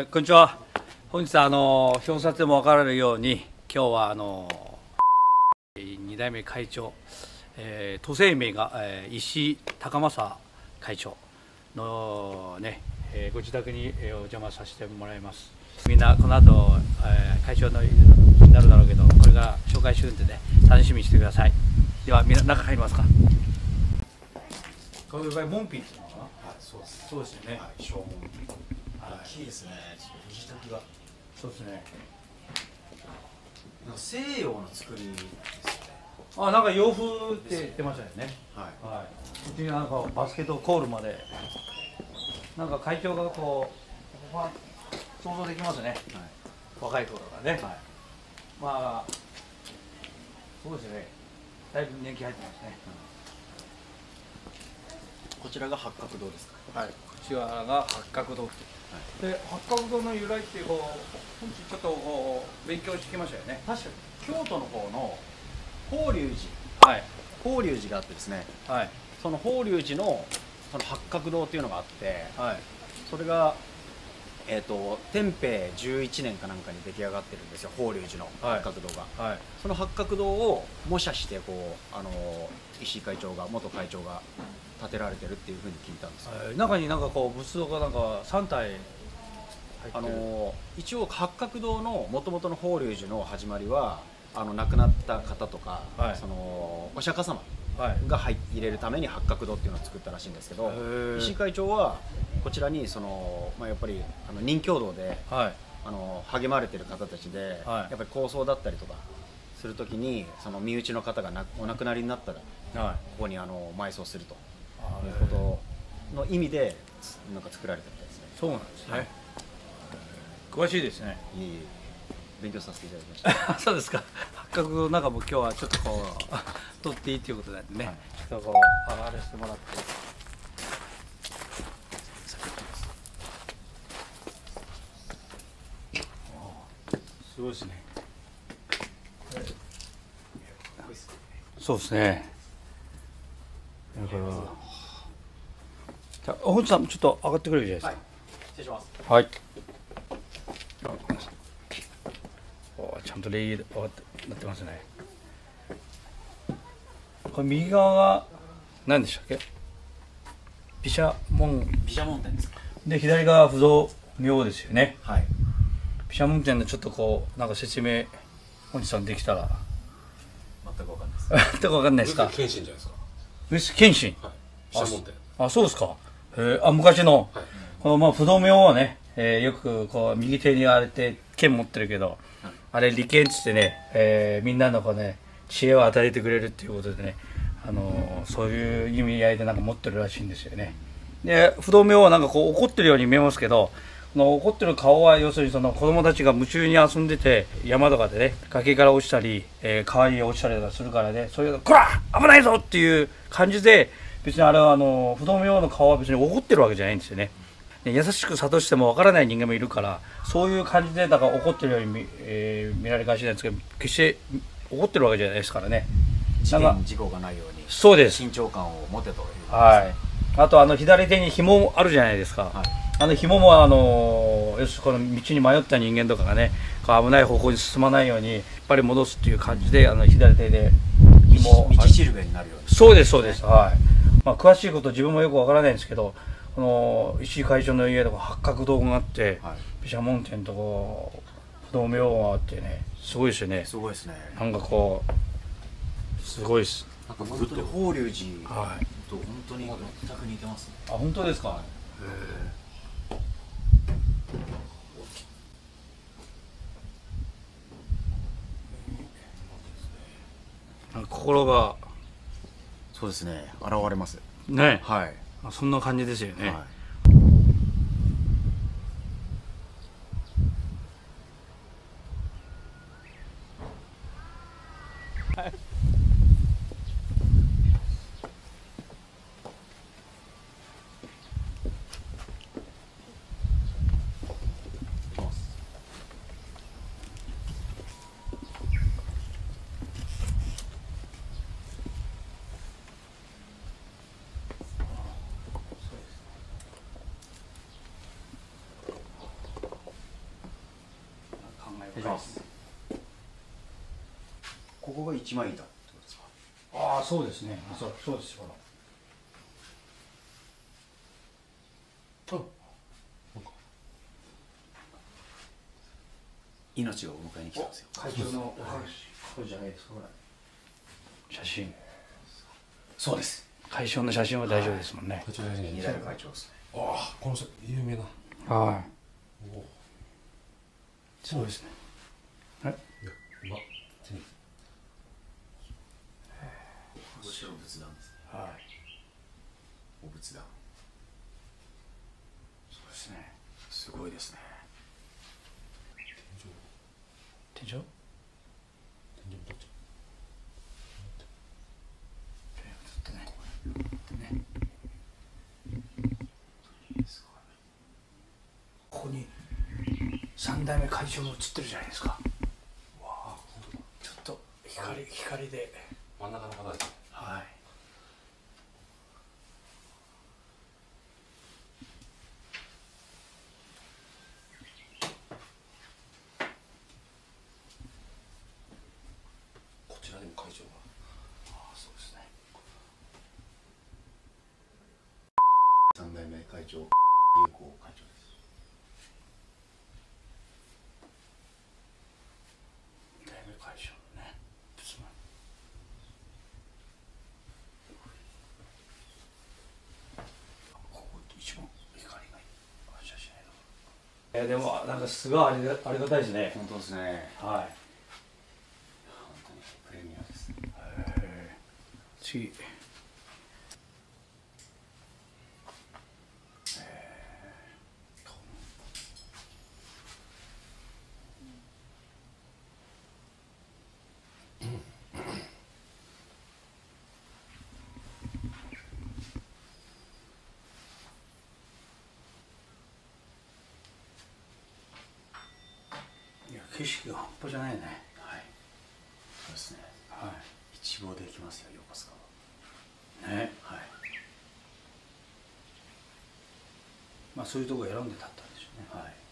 えこんにちは。本日はあの表札でも分かられるように今日はあの2代目会長、えー、都生命が、えー、石井高政会長のね、えー、ご自宅に、えー、お邪魔させてもらいます。みんなこの後、えー、会長のになるだろうけどこれから紹介するんでね楽しみにしてください。ではみんな中入りますか。これ場合門品っていうのかな。はい、そうです。そうですよね、はい、正門。大きいですね。ちょっとご自宅が。そうですね西洋の作りですよね。あなんか洋風って言ってましたよねはい。はい、うちになんかバスケットコールまでなんか会長がこう想像できますね若い頃がね、はい。まあそうですねだいぶ年季入ってますね、こちらが八角堂ですか？はい。こちらが八角堂で八角堂の由来ってこう本日ちょっとこう勉強してきましたよね。確か京都の方の法隆寺、はい。法隆寺があってですね。はい。その法隆寺のその八角堂っていうのがあって、はい。それが。えー、と天平11年かなんかに出来上がってるんですよ。法隆寺のはい。八角堂が、はい。その八角堂を模写してこうあの石井会長が元会長が建てられてるっていうふうに聞いたんですよ、はい。中になんかこう仏像がなんか3体あの一応八角堂のもともとの法隆寺の始まりはあの亡くなった方とか、はい。そのお釈迦様はいが入入れるために八角堂っていうのを作ったらしいんですけど石井会長はこちらにその、まあ、やっぱりあの任教堂ではい。あの励まれてる方たちで、はい。やっぱり構想だったりとかするときにその身内の方がなお亡くなりになったらこはい。こにあの埋葬すると。あいうことの意味でつなんか作られたみたいですね。そうなんですね、はい。詳しいですね。いえいえ勉強させていただきました。そうですか。八角の中も今日はちょっとこう 取っていいということなんでね、はい。ちょっとこう上がらせてもらって。すごいですね。そうですね。だからじゃあ本日さんちょっと上がってくれるじゃないですか、失礼します。はい。おちゃんと礼儀なってますね。これ右側が何でしたっけ？毘沙門毘沙門天ですか？で左側は不動明王ですよね。はい毘沙門天のちょっとこうなんか説明本日さんできたら全くわかんないです とかわかんないですか？謙信じゃないですか？上杉謙信。はい。毘沙門天。あそうですか。へえあ昔の、はいこのまあ不動明王はね、えーよくこう右手にあれて剣持ってるけど、あれ利権っつってね、えーみんなのこうね知恵を与えてくれるっていうことでね、あのーそういう意味合いでなんか持ってるらしいんですよね。で不動明王はなんかこう怒ってるように見えますけど。この怒ってる顔は要するにその子供たちが夢中に遊んでて山とかでね崖から落ちたり、えー川に落ちたりとかするからねそういうの「こら危ないぞ!」っていう感じで別にあれはあの不動明王の顔は別に怒ってるわけじゃないんですよねね優しく諭してもわからない人間もいるからそういう感じでだから怒ってるように見,、えー見られがちなんですけど決して怒ってるわけじゃないですからね。事件事故がないようにそうです。緊張感を持てということね。はい。あとあの左手に紐あるじゃないですか、はい。あの紐もあの要するにこの道に迷った人間とかがね危ない方向に進まないようにやっぱり戻すっていう感じであの左手で紐を道しるべになるように。そうですそうです。はい、まあ、詳しいこと自分もよくわからないんですけどこの石井会長の家とか八角堂があってはい。毘沙門天とこう不動明王があってねすごいですよね。すごいですね。なんかこうすごいです。なんか本当に法隆寺はい。と本当に全く似てますね。あ本当ですか？なんか心がそうですね。現れます。ね。はいまあ、そんな感じですよね、はい。大丈夫です。ここが一枚板ってことですか？ああそうですね。そうそうですほら。命をお迎えに来たんですよ。会長のおかこれじゃないですか写真。そうです。会長の写真は大丈夫ですもんね。こちらに二代目会長ですね。ああこの人有名なはい。おおそうですね。はいいや今手にもちろん仏壇ですねはい。お仏壇そうです。ねすごい。ですね天井。天井どっち？ずっとねねここに三代目会長も写ってるじゃないですかわあ本当だちょっと光光で。真ん中の方ですねはい。こちらにも会長が。ああそうですね。三代目会長有効会長です二代目会長のね妻ここ一番光がいいあ写真いやでもなんかすごいありがありがたいですね。本当ですね。はい。本当にプレミアです。次いや景色が半端じゃないね。はい。そうですね。は一望できますよ横須いね。賀はい。まあそういうとこ選んで立ったんでしょうね。はい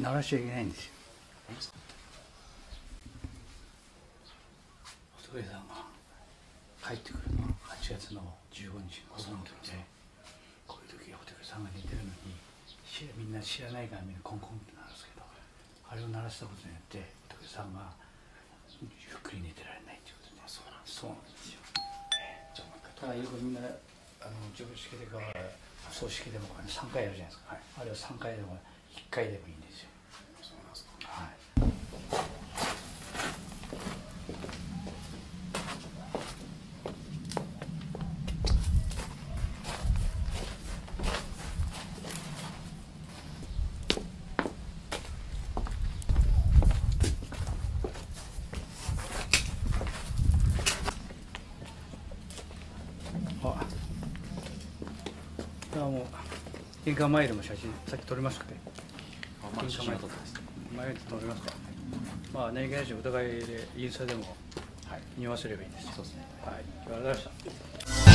鳴らしちゃいけないんですよ仏さんが帰ってくるのは8月の15日の子供の時でこういう時仏さんが寝てるのにみんな知らないからみんなコンコンってなるんですけどあれを鳴らしたことによって仏さんがゆっくり寝てられないっていうことでそうなんですそうなんですよじゃあもう一ただよくみんなあの常識でか葬式でも3回やるじゃないですか、あれは3回でも1回でもいいんですよ回そうなんですかはいあもう玄関前でも写真さっき撮りましたけまあ写真は撮ってます前で撮りますかまあねげなしお互いでインスタでもはい。見合わせればいいんですよ。そうですね。はい。ありがとうございました